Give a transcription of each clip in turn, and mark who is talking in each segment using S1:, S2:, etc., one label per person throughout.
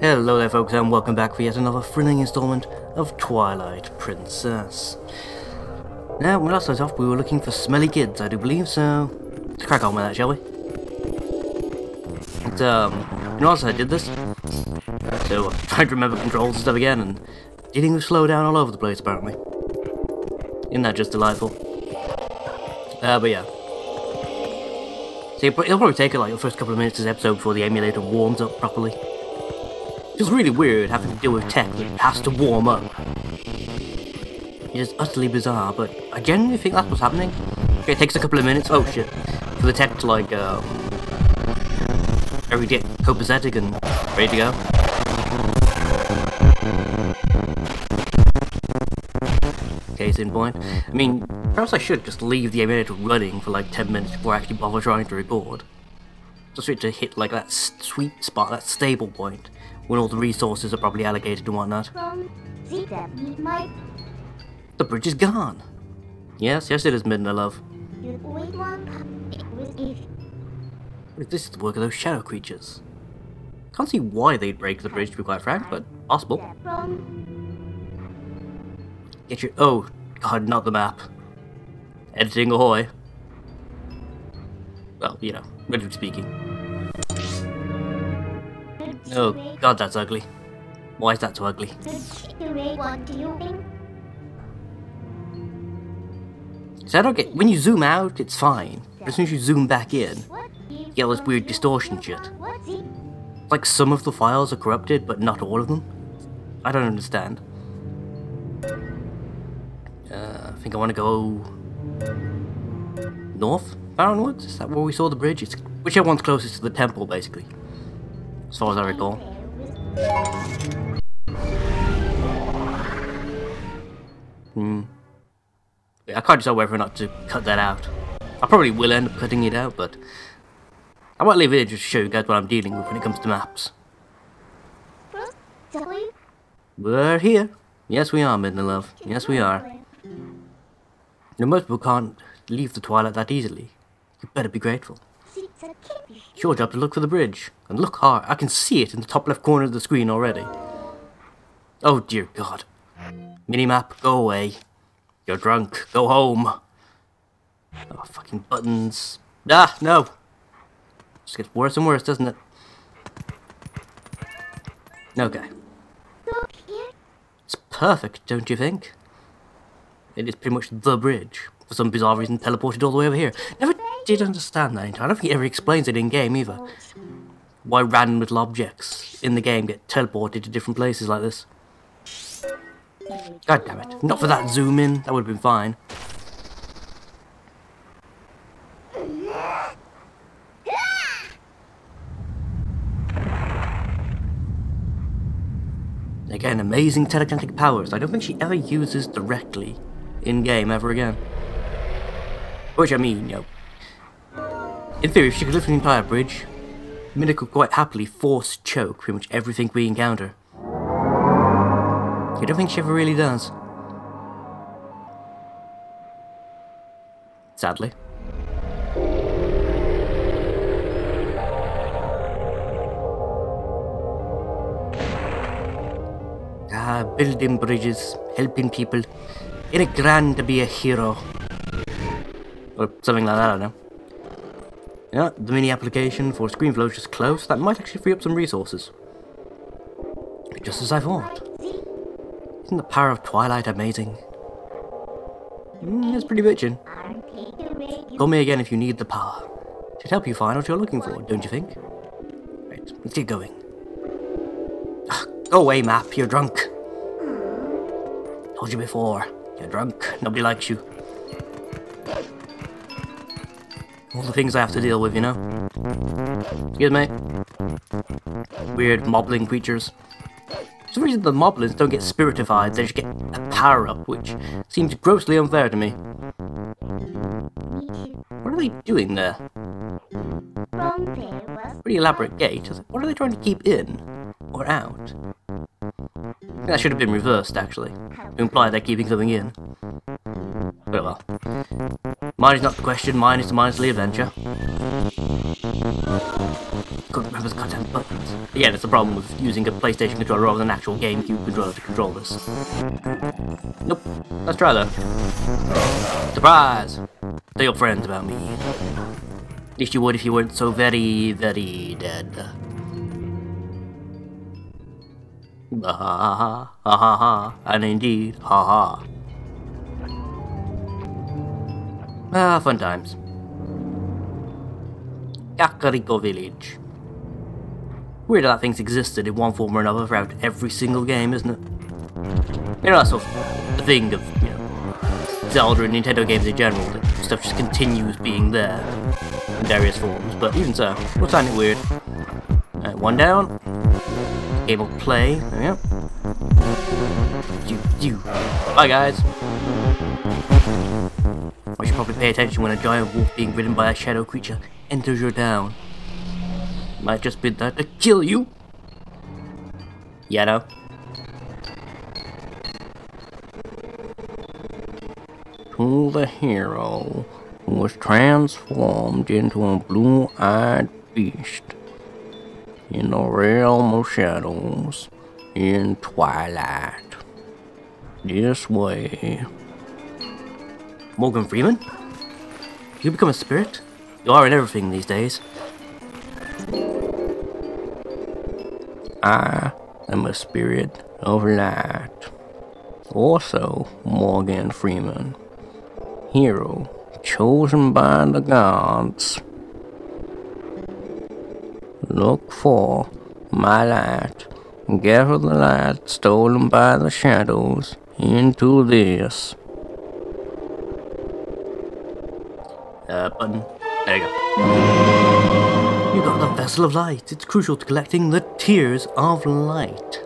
S1: Hello there folks and welcome back for yet another thrilling installment of Twilight Princess. Now, when last started off we were looking for smelly kids, I do believe, so let's crack on with that, shall we? But, um, you know, I did this, so I'm trying to remember controls and stuff again, and dealing with slowdown all over the place apparently. Isn't that just delightful? Uh, but yeah. So it'll probably take like the first couple of minutes of this episode before the emulator warms up properly. It's really weird having to deal with tech that has to warm up. It is utterly bizarre, but I genuinely think that's what's happening. Okay, it takes a couple of minutes, oh shit, for the tech to like, um, every get copacetic and ready to go. Case in point. I mean, perhaps I should just leave the emulator running for like 10 minutes before I actually bother trying to record. Just for it to hit like that sweet spot, that stable point, when all the resources are properly allocated and whatnot. The bridge is gone. Yes, yes it is, Midna, love. This is the work of those shadow creatures. Can't see why they'd break the bridge, to be quite frank, but possible. Get your- oh, god, not the map. Editing ahoy. Well, you know, relatively speaking. Oh, god, that's ugly. Why is that so ugly? So I don't get- when you zoom out, it's fine. But as soon as you zoom back in, you get all this weird distortion shit. Like some of the files are corrupted, but not all of them. I don't understand. Uh, I think I want to go... North? Barren Woods? Is that where we saw the bridge? It's whichever one's closest to the temple, basically as far as I recall. Hmm. I can't decide whether or not to cut that out. I probably will end up cutting it out, but I might leave it in just to show you guys what I'm dealing with when it comes to maps. We're here. Yes, we are, Midna Love. Yes, we are. Now, most people can't leave the Twilight that easily. You better be grateful. Job to look for the bridge. And look hard. I can see it in the top left corner of the screen already. Oh dear god. Minimap, go away. You're drunk. Go home. Oh, fucking buttons. Ah, no. Just gets worse and worse, doesn't it? Okay. It's perfect, don't you think? It is pretty much the bridge. For some bizarre reason, teleported all the way over here. Never did understand that I don't think he ever explains it in game either. Why random little objects in the game get teleported to different places like this. God damn it. Not for that zoom in, that would have been fine. Again, amazing telekinetic powers. I don't think she ever uses directly in game ever again. Which I mean, you know, in theory, if she could lift an entire bridge, Midna could quite happily force choke pretty much everything we encounter. I don't think she ever really does. Sadly. Ah, building bridges, helping people. Ain't it grand to be a hero? Or something like that, I don't know. Yeah, the mini application for ScreenFlow is just close. That might actually free up some resources. Just as I thought. Isn't the power of Twilight amazing? Mm, it's pretty bitchin'. Call me again if you need the power. Should help you find what you're looking for, don't you think? Right, let's get going. Go away, map, you're drunk. Told you before, you're drunk, nobody likes you. All the things I have to deal with, you know? Excuse me. Weird moblin creatures. For some reason the moblins don't get spiritified, they just get a power-up, which seems grossly unfair to me. What are they doing there? Pretty elaborate gate. What are they trying to keep in? Or out? That should have been reversed, actually. To imply they're keeping something in. Well. Mine is not the question, mine is the mindlessly adventure. Couldn't remember the goddamn buttons. Again, it's the problem with using a PlayStation controller rather than an actual GameCube controller to control this. Nope. Let's try though. Surprise! Tell your friends about me. At least you would if you weren't so very, very dead. Ha ha ha ha ha ha, and indeed, ha ha. Ah, fun times. Kakariko Village. Weird that things existed in one form or another throughout every single game, isn't it? You know, that's sort of the thing of, you know, Zelda and Nintendo games in general, that stuff just continues being there in various forms, but even so, we'll find it weird. Alright, one down. Game will play. There we go. You, you. Bye, guys. Probably pay attention when a giant wolf being ridden by a shadow creature enters your town. Might just be there to kill you. Yeah, no. To the hero who was transformed into a blue-eyed beast in the realm of shadows in twilight. This way. Morgan Freeman? You become a spirit? You are in everything these days. I am a spirit of light. Also, Morgan Freeman. Hero chosen by the gods. Look for my light. Gather the light stolen by the shadows into this. Uh, button. There you go. You got the Vessel of Light. It's crucial to collecting the Tears of Light.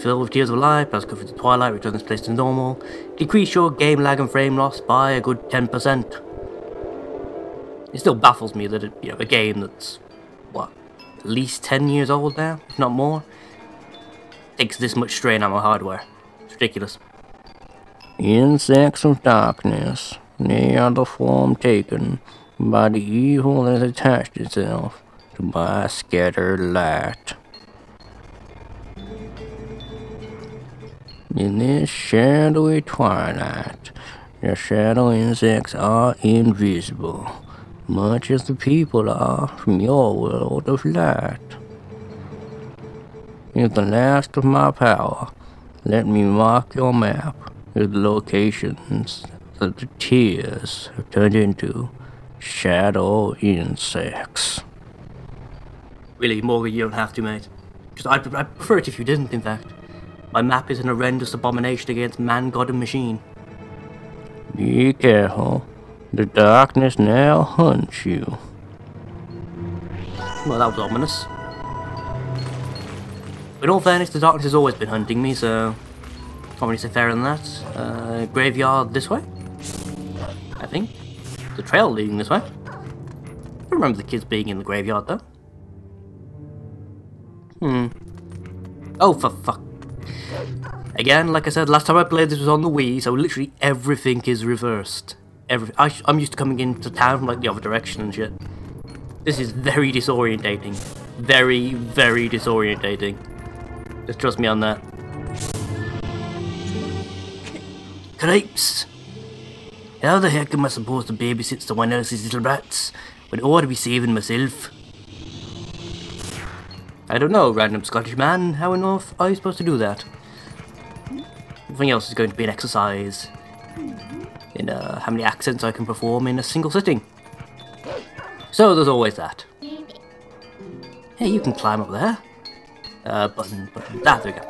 S1: Fill with Tears of Light, press go through the Twilight, return this place to normal. Decrease your game lag and frame loss by a good 10%. It still baffles me that it, you know, a game that's, what, at least 10 years old now, if not more, takes this much strain on my hardware. It's ridiculous. Insects of darkness, are the form taken by the evil that attached itself to my scattered light. In this shadowy twilight, the shadow insects are invisible, much as the people are from your world of light. If the last of my power, let me mark your map with locations that the tears have turned into shadow insects. Really, Morgan, you don't have to, mate. Just I'd, I'd prefer it if you didn't, in fact. My map is an horrendous abomination against man, god, and machine. Be careful. The darkness now hunts you. Well, that was ominous. In all fairness, the darkness has always been hunting me, so... Can't really say fairer than that. Uh, graveyard this way? Think. The trail leading this way. I remember the kids being in the graveyard, though. Hmm. Oh, for fuck. Again, like I said, last time I played this was on the Wii, so literally everything is reversed. Every I, am used to coming into town from like the other direction and shit. This is very disorientating. Very, very disorientating. Just trust me on that. Cripes! How the heck am I supposed to babysit someone else's little brats when I ought to be saving myself? I don't know, random Scottish man. How on earth are you supposed to do that? Everything else is going to be an exercise in uh, how many accents I can perform in a single sitting. So there's always that. Hey, you can climb up there. Uh, button, button. Ah, there we go.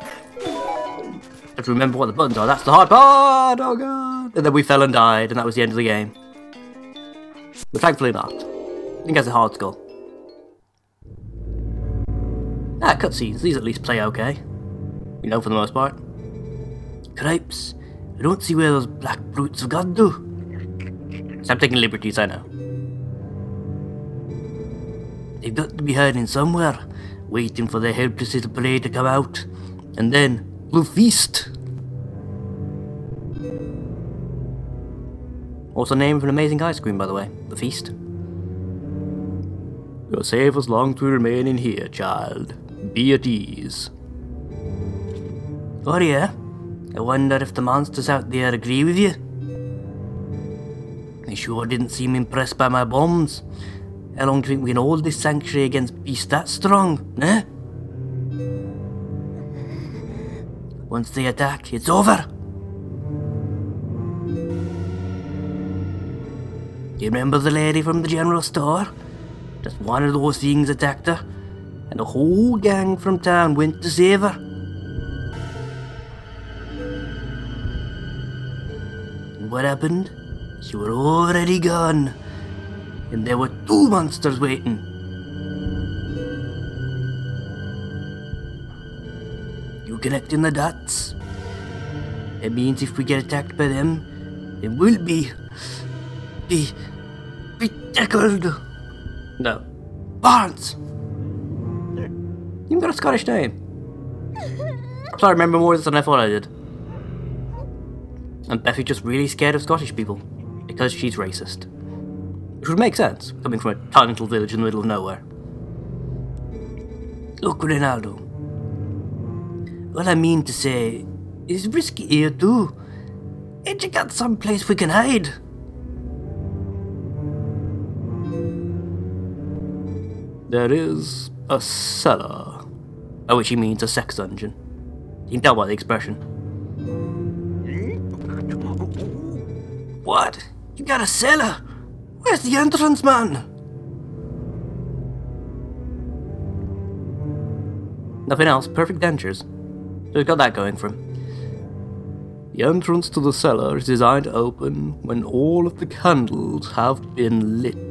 S1: Have to remember what the buttons are. That's the hard part. Oh god. And then we fell and died, and that was the end of the game. But thankfully not. I think that's a hard skull. Ah, cutscenes. These at least play okay. You know, for the most part. Cripes. I don't see where those black brutes have gone to. Stop taking liberties, I know. They've got to be hiding somewhere, waiting for their helpless little prey to come out. And then, we'll feast. Also name of an amazing ice cream, by the way. The Feast. You're safe as long as we remain in here, child. Be at ease. Oh yeah? I wonder if the monsters out there agree with you? They sure didn't seem impressed by my bombs. How long do you think we can hold this sanctuary against beasts that strong, eh? Once they attack, it's over. You remember the lady from the general store? Just one of those things attacked her, and the whole gang from town went to save her. And what happened? She were already gone, and there were two monsters waiting. You connecting the dots? It means if we get attacked by them, it will be. Be. be tickled. No. Barnes! You've got a Scottish name. Sorry, I remember more of this than I thought I did. And Beffy's just really scared of Scottish people. Because she's racist. Which would make sense, coming from a tiny little village in the middle of nowhere. Look, Renado. What I mean to say is risky here too. Ain't you got some place we can hide? There is a cellar. By which he means a sex dungeon. You can tell by the expression. What? You got a cellar? Where's the entrance, man? Nothing else, perfect dentures. So we've got that going for him. The entrance to the cellar is designed to open when all of the candles have been lit.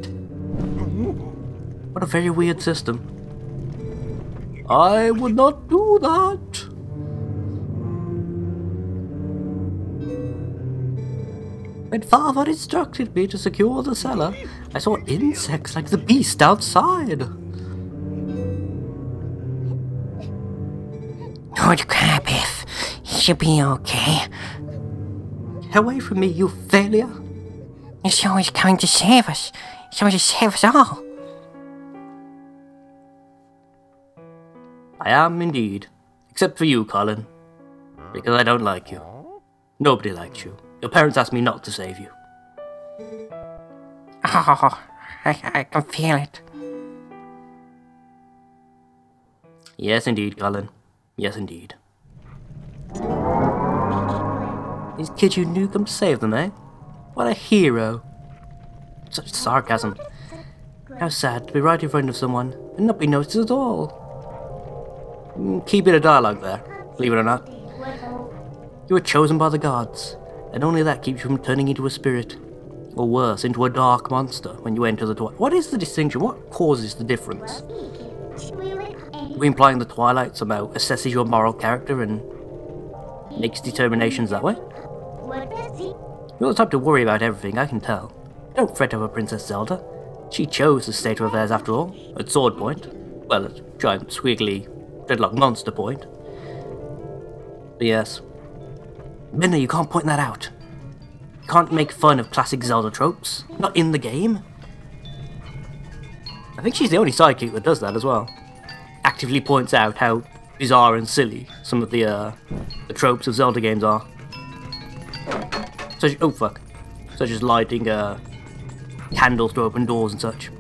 S1: What a very weird system. I would not do that. When father instructed me to secure the cellar, I saw insects like the beast outside.
S2: Don't cry, Biff. She'll be okay.
S1: Get away from me, you failure!
S2: He's always coming to save us. He's always to save us all.
S1: I am indeed. Except for you, Colin. Because I don't like you. Nobody likes you. Your parents asked me not to save you.
S2: Oh, I, I can feel it.
S1: Yes, indeed, Colin. Yes, indeed. These kids you knew come to save them, eh? What a hero. Such sarcasm. How sad to be right in front of someone and not be noticed at all. Mm, Keep it a dialogue there, believe it or not. You were chosen by the gods, and only that keeps you from turning into a spirit. Or worse, into a dark monster when you enter the twilight. What is the distinction? What causes the difference? Are we implying the Twilight somehow assesses your moral character and makes determinations that way? You're the type to worry about everything, I can tell. Don't fret over Princess Zelda. She chose the state of affairs after all, at sword point. Well, at giant squiggly dreadlock monster point. But yes. Midna, you can't point that out. You can't make fun of classic Zelda tropes. Not in the game. I think she's the only sidekick that does that as well. Actively points out how bizarre and silly some of the uh, the tropes of Zelda games are. Such oh fuck, such as lighting uh, candles to open doors and such.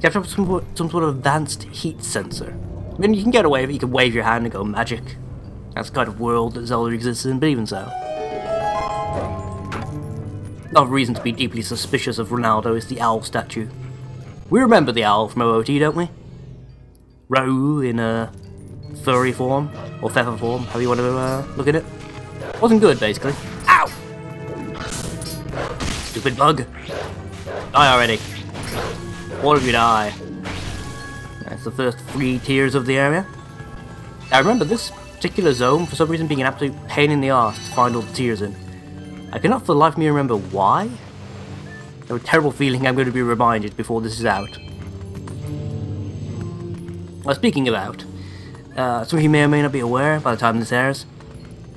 S1: You have to have some, sort- some sort of advanced heat sensor. I mean, you can get away with it, you can wave your hand and go magic. That's the kind of world that Zelda exists in, but even so. Another reason to be deeply suspicious of Renado is the owl statue. We remember the owl from OOT, don't we? Rauru in a furry form, or feather form, how you want to uh, look at it. Wasn't good, basically. Ow! Stupid bug. Die already. All of you die. That's the first three tears of the area. I remember this particular zone, for some reason, being an absolute pain in the ass to find all the tears in. I cannot for the life of me remember why. I have a terrible feeling I'm going to be reminded before this is out. Well, speaking of out, uh, some of you may or may not be aware by the time this airs,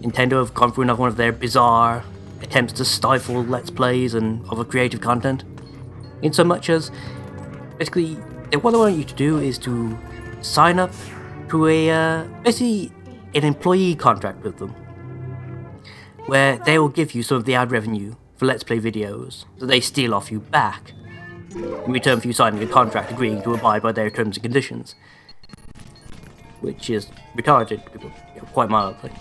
S1: Nintendo have gone through another one of their bizarre attempts to stifle Let's Plays and other creative content. In so much as basically, what they want you to do is to sign up to a uh, basically an employee contract with them, where they will give you some of the ad revenue for Let's Play videos that they steal off you back in return for you signing a contract agreeing to abide by their terms and conditions, which is retarded, quite mildly.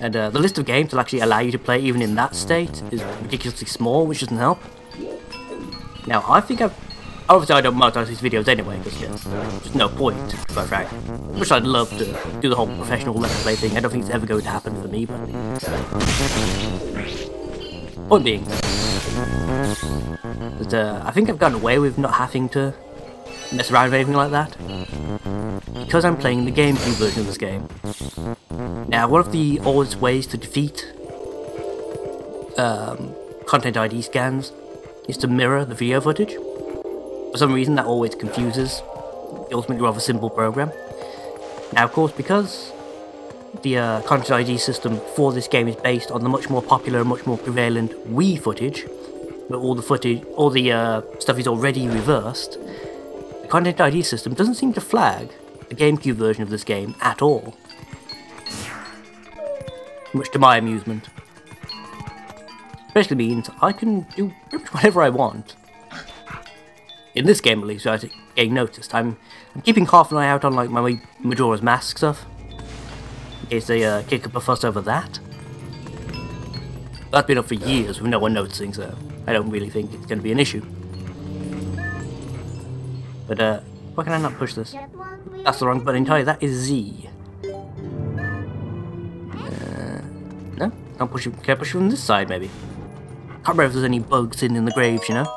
S1: And uh, the list of games that actually allow you to play even in that state is ridiculously small, which doesn't help. Now, I think I've... Obviously, I don't monetize these videos anyway, because yeah, there's no point, quite frank. Which I'd love to do the whole professional Let's Play thing. I don't think it's ever going to happen for me, but... Point being, that, uh, I think I've gotten away with not having to mess around with anything like that. Because I'm playing the GameCube version of this game. Now, one of the oldest ways to defeat um, Content ID scans is to mirror the video footage. For some reason, that always confuses the ultimately rather simple program. Now, of course, because the uh, Content ID system for this game is based on the much more popular and much more prevalent Wii footage, where all the footage, all the uh, stuff is already reversed, the Content ID system doesn't seem to flag the GameCube version of this game at all. Much to my amusement. Basically means I can do whatever I want. In this game at least, I getting noticed. I'm I'm keeping half an eye out on like my Majora's Mask stuff. In case they uh, kick up a fuss over that. That's been up for years with no one noticing, so I don't really think it's going to be an issue. But uh, why can I not push this? That's the wrong button entirely. That is Z. Uh, no, can't push it. Can I push it from this side, maybe? Can't remember if there's any bugs hidden in the graves, you know.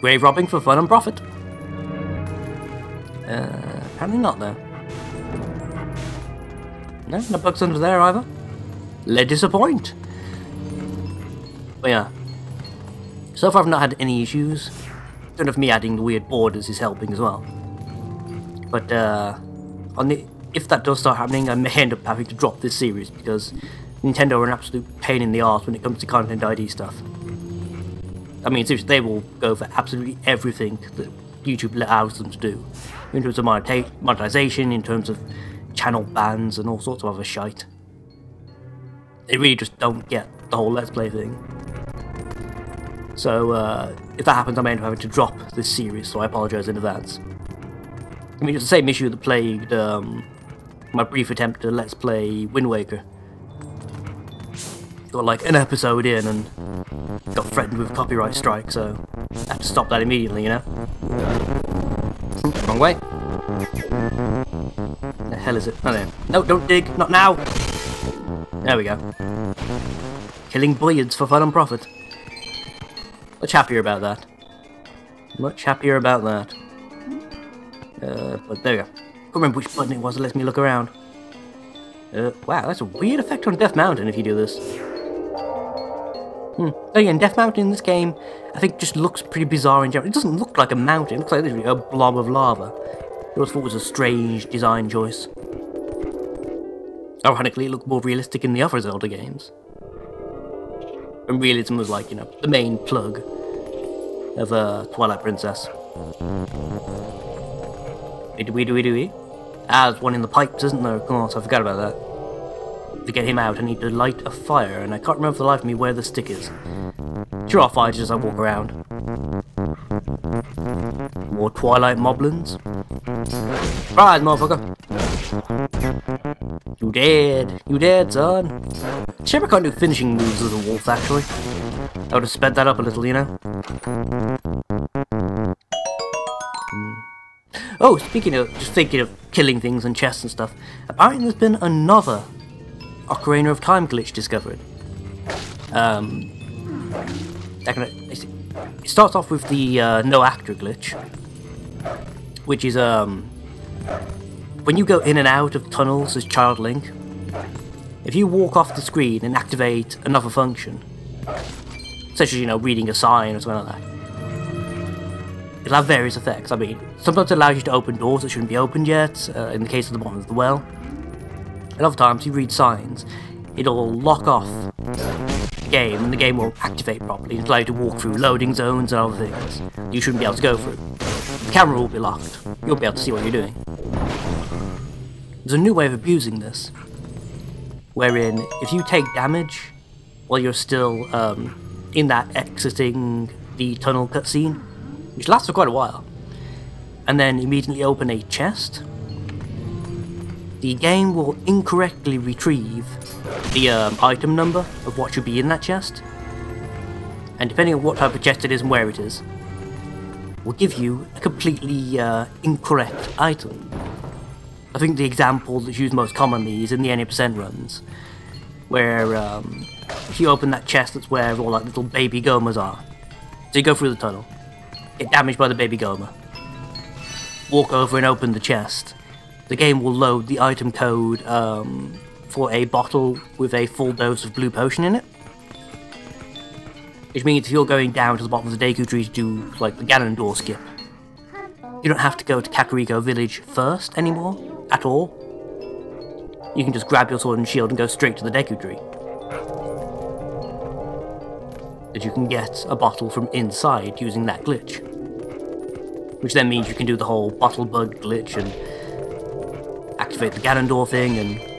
S1: Grave robbing for fun and profit. Uh, apparently not though. No, no bugs under there either. Let disappoint. But yeah. So far I've not had any issues. Don't know if me adding the weird borders is helping as well. But uh, on the if that does start happening, I may end up having to drop this series because Nintendo are an absolute pain in the arse when it comes to content ID stuff. I mean, seriously, they will go for absolutely everything that YouTube allows them to do, in terms of monetization, in terms of channel bans, and all sorts of other shite. They really just don't get the whole Let's Play thing. So, uh, if that happens, I may end up having to drop this series, so I apologise in advance. I mean, it's the same issue that plagued um, my brief attempt to Let's Play Wind Waker. Got like an episode in and got threatened with copyright strike, so I had to stop that immediately, you know? Wrong way. The hell is it? Oh, there. No, don't dig, not now! There we go. Killing billiards for fun and profit. Much happier about that. Much happier about that. Uh, but there we go. Can't remember which button it was that lets me look around. Uh, wow, that's a weird effect on Death Mountain if you do this. Oh yeah, and Death Mountain in this game, I think just looks pretty bizarre in general. It doesn't look like a mountain, it looks like a blob of lava. I always thought it was a strange design choice. Ironically, it looked more realistic in the other Zelda games. And realism was like, you know, the main plug of uh, Twilight Princess. Wait, wait, wait, wait. Ah, there's one in the pipes, isn't there? Of course, I forgot about that. To get him out, I need to light a fire, and I can't remember for the life of me where the stick is. Sure, I'll find it as I walk around. More Twilight Moblins. Rise, motherfucker! You dead. You dead, son. Shame I can't do finishing moves as a wolf, actually. I would have sped that up a little, you know? Hmm. Oh, speaking of, just thinking of killing things and chests and stuff, apparently there's been another Ocarina of Time glitch discovered. Um, gonna, it starts off with the uh, no actor glitch, which is um, when you go in and out of tunnels as Child Link, if you walk off the screen and activate another function, such as you know reading a sign or something like that, it'll have various effects. I mean, sometimes it allows you to open doors that shouldn't be opened yet, uh, in the case of the bottom of the well. And other times you read signs, it'll lock off the game, and the game won't activate properly and allow you to walk through loading zones and other things you shouldn't be able to go through. The camera will be locked. You'll be able to see what you're doing. There's a new way of abusing this, wherein if you take damage while you're still um, in that exiting the tunnel cutscene, which lasts for quite a while, and then immediately open a chest, the game will incorrectly retrieve the um, item number of what should be in that chest, and depending on what type of chest it is and where it is, will give you a completely uh, incorrect item. I think the example that's used most commonly is in the any percent runs, where um, if you open that chest that's where all like little baby Gohmas are, so you go through the tunnel, get damaged by the baby Gohma, walk over and open the chest, the game will load the item code um, for a bottle with a full dose of blue potion in it. Which means if you're going down to the bottom of the Deku tree to do like the Ganondorf skip, you don't have to go to Kakariko village first anymore, at all. You can just grab your sword and shield and go straight to the Deku tree. That you can get a bottle from inside using that glitch. Which then means you can do the whole bottle bug glitch and activate the Ganondorf thing and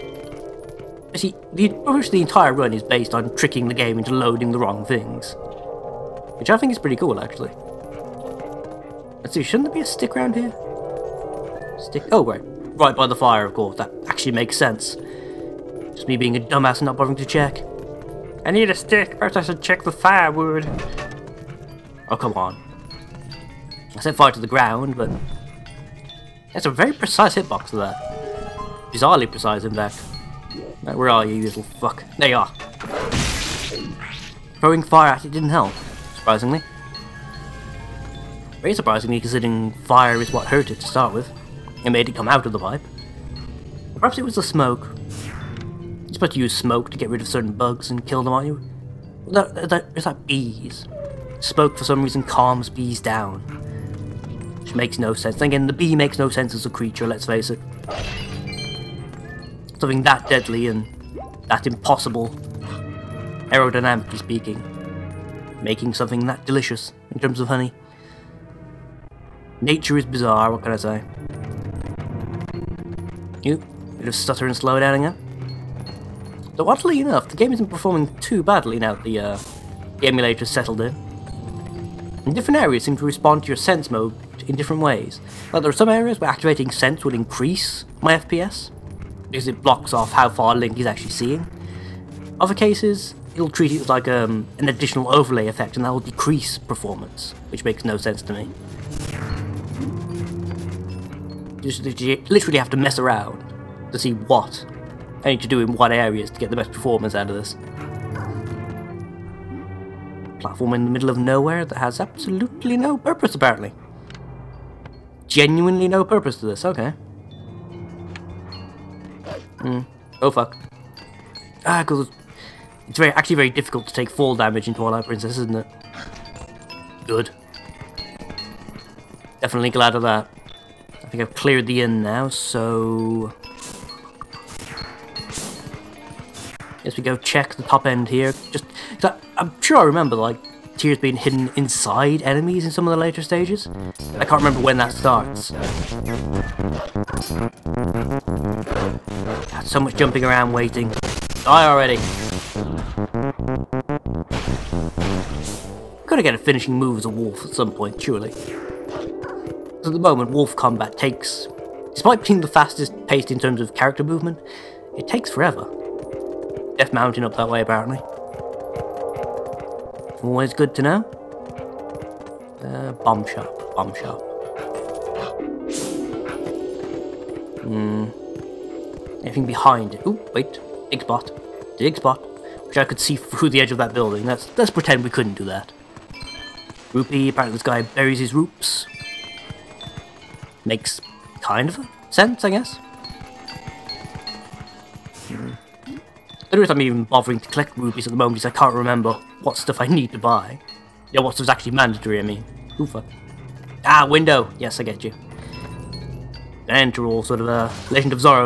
S1: See, the, pretty the entire run is based on tricking the game into loading the wrong things. Which I think is pretty cool, actually. Let's see, shouldn't there be a stick around here? Stick? Oh, right. Right by the fire, of course. That actually makes sense. Just me being a dumbass and not bothering to check. I need a stick. Perhaps I should check the firewood. Oh, come on. I said fire to the ground, but... That's a very precise hitbox that. Bizarrely precise, in fact. Where are you, you little fuck? There you are. Throwing fire at it didn't help, surprisingly. Very surprisingly, considering fire is what hurt it to start with. It made it come out of the pipe. Perhaps it was the smoke. You're supposed to use smoke to get rid of certain bugs and kill them, aren't you? That, that, it's like bees. Smoke, for some reason, calms bees down. Which makes no sense. Then again, the bee makes no sense as a creature, let's face it something that deadly and that impossible, aerodynamically speaking, making something that delicious in terms of honey. Nature is bizarre, what can I say? You, bit of stutter and slow down again. Though oddly enough, the game isn't performing too badly now that the, uh, the emulator's settled in. And different areas seem to respond to your sense mode in different ways. Like there are some areas where activating sense would increase my FPS, because it blocks off how far Link is actually seeing. Other cases, it'll treat it as like um, an additional overlay effect and that will decrease performance, which makes no sense to me. You just literally have to mess around to see what I need to do in what areas to get the best performance out of this. Platform in the middle of nowhere that has absolutely no purpose apparently. Genuinely no purpose to this, okay. Mm. Oh fuck. Ah, because it's very actually very difficult to take fall damage in Twilight Princess, isn't it? Good. Definitely glad of that. I think I've cleared the inn now, so... Guess we go check the top end here. Just, I, I'm sure I remember, like, tears being hidden inside enemies in some of the later stages. I can't remember when that starts. So much jumping around waiting. Die already. Gotta get a finishing move as a wolf at some point, surely. At the moment, wolf combat takes, despite being the fastest paced in terms of character movement, it takes forever. Death Mountain up that way, apparently. Always good to know. Uh, bomb shop, bomb shop. Hmm. Anything behind it? Oh, wait. Dig spot. Dig spot. Which I could see through the edge of that building. Let's, let's pretend we couldn't do that. Rupee, apparently this guy buries his roops. Makes kind of sense, I guess. Hmm. The reason I'm even bothering to collect rupees at the moment is I can't remember what stuff I need to buy. Yeah, what stuff's actually mandatory, I mean. Ah, window! Yes, I get you. Enter all sort of uh, Legend of Zorro